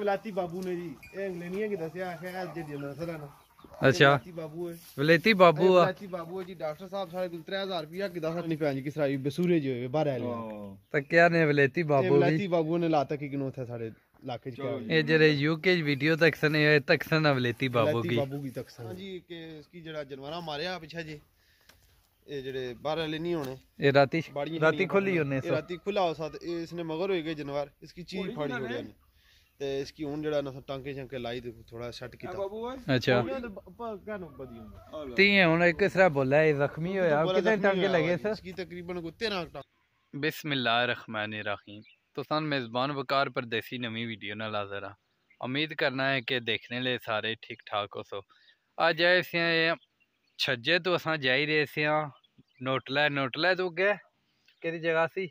ਵਲਾਤੀ ਬਾਬੂ ਨੇ ਜੀ ਇਹ ਲੈਣੀਆਂ ਕਿ ਦੱਸਿਆ ਖੈਰ ਜੇ ਜਿੰਦਾ ਸਰਾਂ ਅੱਛਾ ਵਲਾਤੀ ਬਾਬੂ ਹੈ ਵਲੇਤੀ ਬਾਬੂ ਆ ਵਲਾਤੀ ਬਾਬੂ ਹੈ ਜੀ ਡਾਕਟਰ ਸਾਹਿਬ ਸਾਡੇ ਕੋਲ 3000 ਰੁਪਿਆ ਕਿਦਾ ਸਰ ਨਹੀਂ ਪਿਆ ਜੀ ਕਿਸਰਾਈ ਬਸੂਰੇ ਜੀ ਹੋਵੇ ਬਾਹਰ ਆ ਲਿਆ ਤਾਂ ਕਿਆ ਨੇ ਵਲੇਤੀ ਬਾਬੂ ਵੀ ਵਲੇਤੀ ਬਾਬੂ ਨੇ ਲਾਤਾ ਕਿ ਕਿਨੋਂ ਥਾ ਸਾਡੇ ਇਲਾਕੇ ਚ ਇਹ ਜਿਹੜੇ ਯੂਕੇ ਚ ਵੀਡੀਓ ਤੱਕਸਨ ਹੈ ਤੱਕਸਨ ਵਲੇਤੀ ਬਾਬੂ ਕੀ ਬਾਬੂ ਕੀ ਤੱਕਸਨ ਹਾਂ ਜੀ ਕਿ ਇਸकी ਜਿਹੜਾ ਜਨਵਾਰਾ ਮਾਰਿਆ ਪਿੱਛੇ ਜੀ ਇਹ ਜਿਹੜੇ ਬਾਹਰ ਵਾਲੇ ਨਹੀਂ ਹੋਣੇ ਇਹ ਰਾਤੀ ਰਾਤੀ ਖੁੱਲੀ ਹੋਣੇ ਰਾਤੀ ਖੁੱਲਾ ਹੋ ਸਾਥ ਇਸ ਨੇ ਮਗਰ ਹੋਏ ਗਏ ਜਨਵਾਰ ਇਸकी ਚੀਜ਼ ਫਾੜੀ ਹੋ ਗਈ ਤੇ ਇਸ ਕੀ ਹੁਣ ਜਿਹੜਾ ਨਾ ਟਾਂਕੇ ਸ਼ਾਂਕੇ ਲਾਈ ਤੇ ਥੋੜਾ ਸੈੱਟ ਕੀਤਾ। ਅੱਛਾ। ਤੀ ਹੁਣ ਇੱਕ ਇਸ ਤਰ੍ਹਾਂ ਬੋਲਾ ਇਹ ਜ਼ਖਮੀ ਹੋਇਆ। ਕਿਤੇ ਟਾਂਕੇ ਲਗੇ ਸਰ? ਇਸ ਕੀ ਤਕਰੀਬਨ ਕੋ बिस्मिल्लाह ਟਾਂਕੇ बिस्मिल्लाहिर्रहमानिर्रहीम तो सन मेज़बान वकार परदेसी नवी वीडियो ना हाजिर उम्मीद करना है कि देखने ले सारे ठीक ठाक हो सो अज आए से छज्जे तो असा जा ही रहे से नोटला नोटला तो अगे कि जगह सी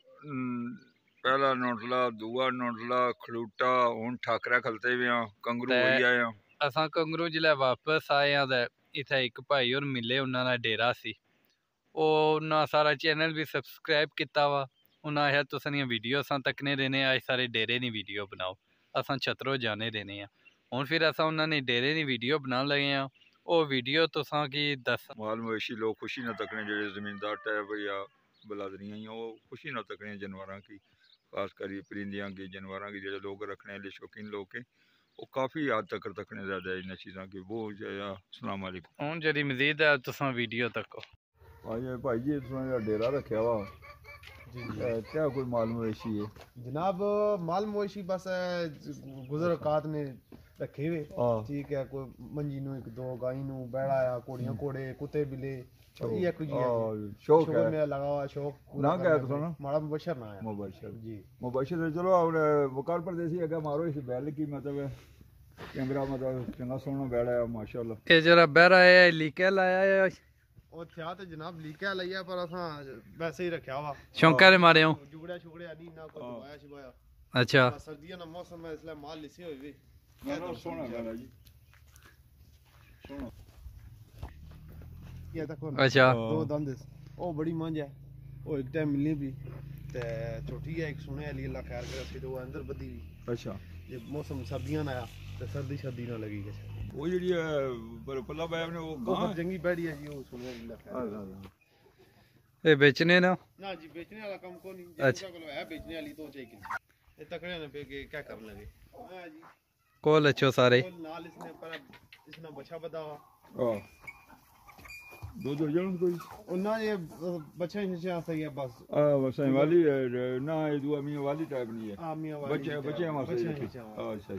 ਹਮ, ਪਹਿਲਾ ਨੋਟਲਾ ਦੂਆ ਨੋਟਲਾ ਖੜੂਟਾ ਹੁਣ ਠਾਕਰਾ ਖਲਤੇ ਵੀ ਆ ਕੰਗਰੂ ਤੇ- ਹੋਈ ਆਏ ਆ ਅਸਾਂ ਕੰਗਰੂ ਜ਼ਿਲ੍ਹਾ ਵਾਪਸ ਆਏ ਆ ਤੇ ਇੱਥੇ ਇੱਕ ਭਾਈ ਹੋਰ ਮਿਲੇ ਉਹਨਾਂ ਦਾ ਡੇਰਾ ਸੀ ਉਹ ਉਹਨਾਂ ਸਾਰਾ ਚੈਨਲ ਵੀ ਸਬਸਕ੍ਰਾਈਬ ਕੀਤਾ ਵਾ ਉਹਨਾਂ ਆਖਿਆ ਤੁਸੀਂ ਇਹ ਵੀਡੀਓ ਅਸਾਂ ਤੱਕਨੇ ਦੇਣੇ ਆ ਸਾਰੇ ਡੇਰੇ ਦੀ ਵੀਡੀਓ ਬਣਾਓ ਅਸਾਂ ਛਤਰੋ ਜਾਣੇ ਦੇਣੇ ਆ ਹੁਣ ਫਿਰ ਅਸਾਂ ਉਹਨਾਂ ਨੇ ਡੇਰੇ ਦੀ ਵੀਡੀਓ ਬਣਾਉਣ ਲੱਗੇ ਆ ਉਹ ਵੀਡੀਓ ਤੁਸਾਂ ਕੀ ਦੱਸ ਮਾਲ ਮਵੇਸ਼ੀ ਲੋਕ ਖੁਸ਼ੀ ਨਾਲ ਤੱਕਣੇ ਜਿਹੜੇ ਜ਼ਮੀਨਦਾਰ ਟੈਬ ਜਾਂ ਬਲਾਦਰੀਆਂ ਹੀ ਆ, ਉਹ ਖੁਸ਼ੀ ਨਾਲ ਤੱਕਣੇ ਜਾਨਵਰਾਂ ਕੀ ਖਾਸ ਕਰੀ ਪਰਿੰਦਿਆਂ ਕੀ ਜਾਨਵਰਾਂ ਕੀ ਜਿਹੜੇ ਲੋਕ ਰੱਖਣੇ ਲਈ ਸ਼ੌਕੀਨ ਲੋਕ ਹੈ ਉਹ ਕਾਫੀ ਹੱਦ ਤੱਕ ਤੱਕਣੇ ਜ਼ਿਆਦਾ ਇਹਨਾਂ ਚੀਜ਼ਾਂ ਕੀ ਬਹੁਤ ਜ਼ਿਆਦਾ ਅਸਲਾਮ ਵਾਲੇਕੁਮ ਹੁਣ ਜਿਹੜੀ ਮਜ਼ੀਦ ਹੈ ਤੁਸਾਂ ਵੀਡੀਓ ਤੱਕੋ ਭਾਈ ਭਾਈ ਜੀ ਤੁਸੀਂ ਡੇਰਾ ਰੱਖਿਆ ਵਾ क्या कोई माल मवेशी है? जनाब माल मवेशी बस गुजर अच्छा। अकात ने रखे हुए। ठीक है कोई मंजी नु एक दो गाय नु बैड़ा या कोड़ियाँ कोड़े हम्म। कुत्ते बिले ये कुछ शौक है? मेरा लगा हुआ शौक ना कह तो ना मारा मुबशर ना है। मुबशर। जी। मुबशर चलो और वकार परदेसी अगर मारो इस बैल की मतलब है कैमरा मतलब चंगा सोना बैड़ा है माशाल्लाह ये जरा बैरा है लीकेल आया है ਉਹ ਥਿਆ ਤੇ ਜਨਾਬ ਲੀਕਿਆ ਲਈਆ ਪਰ ਅਸਾਂ ਵੈਸੇ ਹੀ ਰੱਖਿਆ ਵਾ ਸ਼ੌਂਕਾਂ ਦੇ ਮਾਰੇ ਹੋ ਜੁਗੜਿਆ ਸ਼ੁਗੜਿਆ ਨਹੀਂ ਨਾ ਕੋਈ ਦਵਾਇਆ ਸ਼ਿਵਾਇਆ ਅੱਛਾ ਬਸ ਸਰਦੀਆਂ ਦਾ ਮੌਸਮ ਹੈ ਇਸ ਲਈ ਮਾਲ ਲਿਸੇ ਹੋਏ ਵੇ ਸੋਹਣਾ ਬੈਲ ਹੈ ਜੀ ਸੋਹਣਾ ਇਹ ਤੱਕ ਅੱਛਾ ਦੋ ਦੰਦ ਉਹ ਬੜੀ ਮੰਝ ਹੈ ਉਹ ਇੱਕ ਟਾਈਮ ਮਿਲਣੀ ਵੀ ਤੇ ਛੋਟੀ ਹੈ ਇੱਕ ਸੁਣਿਆ ਲਈ ਅੱਲਾ ਖੈਰ ਕਰੇ ਸੀ ਉਹ ਅੰਦਰ ਬੱਦੀ ਵੀ ਅੱਛਾ ਜੇ ਮੌਸਮ ਸਰਦੀਆਂ ਨਾ ਆਇਆ ਤੇ ਸਰਦੀ ਸਰਦੀ ਨਾ ਲੱਗੀ ਕੁਛ ਉਹ ਜਿਹੜੀ ਹੈ, ਪਰ ਪੱਲਾ ਬਾਇਬ ਨੇ ਉਹ ਉਹ ਗਾਂ ਫਿਰ ਚੰਗੀ ਬੈੜੀ ਹੈ ਜੀ ਉਹ ਸੁਣਿਆ ਅੱਲਾ ਖੈਰ ਇਹ ਵੇਚਨੇ ਨਾ ਨਾ ਜੀ बेचने वाला काम को नहीं अच्छा। अच्छा को है बेचने वाली तो चाहिए कि ये तकड़े ने पे के क्या करने लगे हाँ जी ਕੋਲ ਅੱਛੋ ਸਾਰੇ और नाल इसने पर इसने बछा बता हुआ ਹਾਂ ਦੋ ਦੋ ਜਣ ਕੋਈ और ना ये बच्चे नीचे आ सही है बस ਆ ਵਸਾਈ ਵਾਲੀ ਹੈ, ਨਾ ਇਹ ਦੂਆ ਮੀਆਂ ਵਾਲੀ ਟਾਈਪ ਨਹੀਂ ਹੈ आमिया वाली ਬੱਚੇ ਬੱਚੇ ਵਾਸਤੇ बच्चे ਹੈ।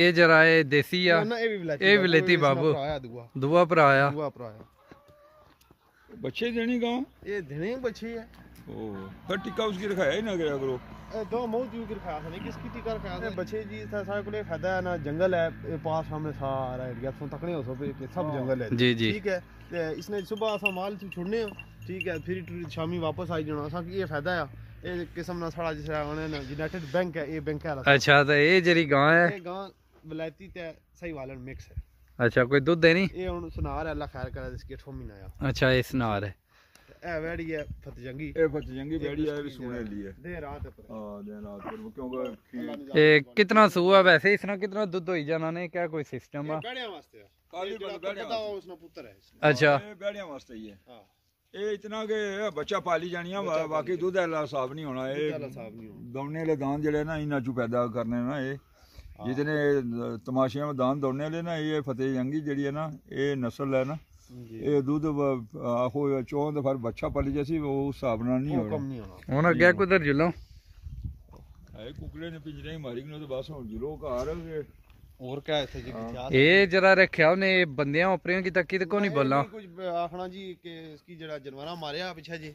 ਇਹ ਜਰਾਏ ਦੇਸੀ ਆ। ਇਹ ਵਿਲੇਤੀ ਬਾਬੂ ਦੁਆ। ਭਰਾ ਆ। ਦੁਆ ਭਰਾ ਆ। ਬੱਚੇ ਦੇਣੀ ਗਾਉਂ ਇਹ ਦੇਣੇ ਬੱਚੇ ਆ। ओ पर टिक्का उसकी रखाया ही ना गया करो दो मौत यू की रखाया था किसकी टिक्का रखाया था बच्चे जी था सारे को फ़ायदा है ना जंगल है पास सामने सारा एरिया तो तकने हो सब सब जंगल है जी जी ठीक है इसने सुबह असा माल छोड़ने ठीक है फिर शामी वापस आई जाना असा ये फ़ायदा है ਇਹ ਕਿਸਮ ਨਾਲ ਸਾਡਾ ਜਿਹੜਾ ਉਹਨਾਂ ਨੇ ਯੂਨਾਈਟਿਡ ਬੈਂਕ ਹੈ ਇਹ ਬੈਂਕ ਹੈ ਅੱਛਾ ਤਾਂ ਇਹ ਜਿਹੜੀ ਗਾਂ ਹੈ। ਵਿਲਾਇਤੀ ਤੇ ਸਹੀ ਵਾਲਨ ਮਿਕਸ ਹੈ। ਅੱਛਾ ਕੋਈ ਦੁੱਧ ਦੇਣੀ ਇਹ ਹੁਣ ਸੁਨਾਰ ਹੈ ਅੱਲਾ ਖੈਰ ਕਰੇ ਇਸ ਕੇ ਠੋ ਮਹੀਨਾ ਆ। ਅੱਛਾ ਇਸ ਨਾਲ ਹੈ। ਇਹ ਵੈੜੀ ਹੈ ਫਤਜੰਗੀ। ਇਹ ਬੱਚ ਜੰਗੀ ਬੈੜੀ ਆ ਇਹ ਵੀ ਸੁਣੇ ਲਈ ਹੈ। ਦੇ ਰਾਤ ਪਰ। ਹਾਂ ਦੇ ਨਾਲ ਫਿਰ ਕਿਉਂਕਿ ਇਹ ਕਿਤਨਾ ਸੂਆ ਵੈਸੇ ਇਸ ਨਾਲ ਕਿਤਨਾ ਦੁੱਧ ਹੋਈ ਜਾਣਾ ਨੇ ਕਿਆ ਕੋਈ ਸਿਸਟਮ ਆ? ਬੈੜਿਆਂ ਵਾਸਤੇ ਆ। ਕਾਲੀ ਬੈੜਿਆਂ ਪਤਾ ਉਸ ਨਾਲ ਪੁੱਤਰ ਹੈ। ਅੱਛਾ। ਇਹ ਬੈੜਿਆਂ ਵਾਸਤੇ ਹੀ ਹੈ। ਹਾਂ। ਇਹ ਇਤਨਾ ਕਿ ਇਹ ਬੱਚਾ ਪਾਲੀ ਜਾਣੀਆਂ ਬਾਕੀ ਦੁੱਧ ਵਾਲਾ ਹਿਸਾਬ ਨਹੀਂ ਹੋਣਾ ਇਹ ਨਹੀਂ ਵਾਲੇ ਦਾਨ ਜਿਹੜੇ ਨਾ ਇਹਨਾਂ ਚੋਂ ਪੈਦਾ ਕਰਨੇ ਨਾ ਇਹ ਤਮਾਸ਼ਿਆਂ ਵਿੱਚ ਦਾਨ ਦੌੜਨੇ ਵਾਲੇ ਨਾ ਇਹ ਫਤਿਹ ਜੰਗੀ ਜਿਹੜੀ ਹੈ ਨਾ ਇਹ ਨਸਲ ਹੈ ਨਾ ਜੀ। ਇਹ ਦੁੱਧ ਆਹੋ ਚੋਂ ਦੇ ਫਿਰ ਬੱਚਾ ਪਾਲੀ ਜੈਸੀ ਉਹ ਹਿਸਾਬ ਨਾਲ ਨਹੀਂ ਹੋਣਾ। ਨਹੀਂ ਹੋਣਾ। ਹੁਣ ਅੱਗੇ ਕੁਦਰ ਜੁਲੋ ਇਹ ਕੁਕਲੇ ਨੇ ਪਿੰਜਰੇ ਹੀ ਮਾਰੀ ਨੂੰ ਤੇ ਬਸ ਹੁਣ ਜੁਲੋ ਘਰ ਹੋਰ ਕਿਆ ਇੱਥੇ ਜੀ ਇਹ ਜਰਾ ਰੱਖਿਆ ਉਹਨੇ ਬੰਦਿਆਂ ਉਪਰਿਆਂ ਕੀ ਤੱਕੀ ਤੇ ਕੋ ਨਹੀਂ ਬੋਲਾਂ। ਕੁਝ ਆਖਣਾ ਜੀ ਕਿ ਇਸकी ਜਿਹੜਾ ਜਨਵਰਾਂ ਮਾਰਿਆ ਪਿੱਛੇ ਜੀ?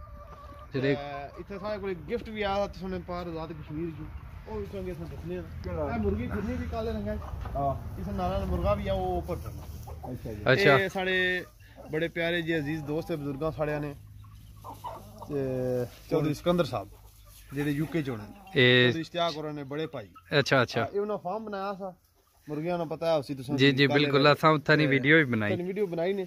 ਜਿਹੜੇ ਇੱਥੇ ਸਾਰੇ ਕੋਲ ਗਿਫਟ ਵੀ ਆਇਆ ਤਾਂ ਸੁਣੇ ਪਾਰ ਆਜ਼ਾਦ ਕਸ਼ਮੀਰ ਚ ਉਹ ਵੀ ਚੰਗੇ ਸਨ ਦੱਸਨੇ ਆ ਇਹ ਮੁਰਗੀ ਫਿਰਨੀ ਵੀ ਕਾਲੇ ਰੰਗਾ ਹਾਂ ਇਸ ਨਾਲ ਮੁਰਗਾ ਵੀ ਆ ਉਹ ਉੱਪਰ ਫਿਰਨਾ ਅੱਛਾ ਜੀ ਅੱਛਾ ਇਹ ਸਾਡੇ ਬੜੇ ਪਿਆਰੇ ਜੀ ਅਜ਼ੀਜ਼ ਦੋਸਤ ਤੇ ਬਜ਼ੁਰਗਾਂ ਸਾੜਿਆਂ ਨੇ ਤੇ ਚੌਧਰੀ ਸਿਕੰਦਰ ਸਾਹਿਬ ਜਿਹੜੇ ਯੂਕੇ ਚ ਹੋਣੇ ਨੇ ਇਹ ਚੌਧਰੀ ਇਸ਼ਤਿਆਕ ਹੋਰਾਂ ਨੇ ਬੜੇ ਭਾਈ ਅੱਛਾ ਅੱਛਾ ਇਹ ਉਹਨਾਂ ਫਾਰਮ ਬਣਾਇਆ ਸਾ ਮੁਰਗੀਆਂ ਨੂੰ ਪਤਾ ਹੈ ਸੀ ਤੁਸੀਂ ਜੀ ਜੀ ਬਿਲਕੁਲ ਅਸਾਂ ਉੱਥਾ ਦੀ ਵੀਡੀਓ ਵੀ ਬਣਾਈ ਤੈਨੂੰ ਵੀਡੀਓ ਬਣਾਈ ਨੇ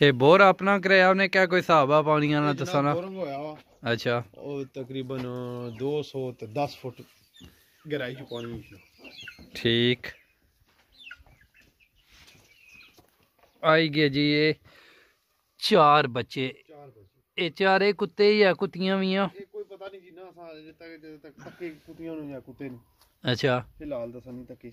ਇਹ ਬੋਰ ਆਪਣਾ ਕਰਿਆ ਉਹਨੇ ਕਿਆ ਕੋਈ ਹਿਸਾਬ ਆ ਪਾਉਣੀਆਂ ਨਾ ਦੱਸੋ ਨਾ ਬੋਰਿੰਗ ਹੋਇਆ ਵਾ ਅੱਛਾ ਉਹ ਤਕਰੀਬਨ 200 ਤੇ 10 ਫੁੱਟ ਗਹਿਰਾਈ ਚ ਪਾਣੀ ਸੀ ਠੀਕ ਆਈ ਗਿਆ ਜੀ ਇਹ ਚਾਰ ਬੱਚੇ ਚਾਰ ਬੱਚੇ ਇਹ ਚਾਰੇ ਕੁੱਤੇ ਜਾਂ ਕੁੱਤੀਆਂ ਵੀ ਆ ਇਹ ਕੋਈ ਪਤਾ ਨਹੀਂ ਜਿੰਨਾ ਅਸਾਂ ਅਜੇ ਤੱਕ ਜਦੋਂ ਤੱਕ ਤੱਕੇ ਕੁੱਤੀਆਂ ਨੂੰ ਜਾਂ ਕੁੱਤੇ ਨੂੰ ਅੱਛਾ ਫਿਲਹਾਲ ਤਾਂ ਨਹੀਂ ਤੱਕੇ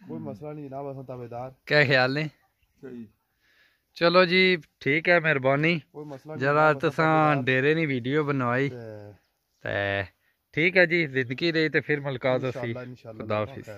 कोई हम्म। मसला नहीं जनाब असा ताबेदार। क्या ख्याल ने? चलो जी ठीक है मेहरबानी। जरा तुसा तो डेरे नी वीडियो बनवाई। ते। ठीक है जी ज़िंदगी रही तो फिर मुलाकात होसी। खुदा हाफिज।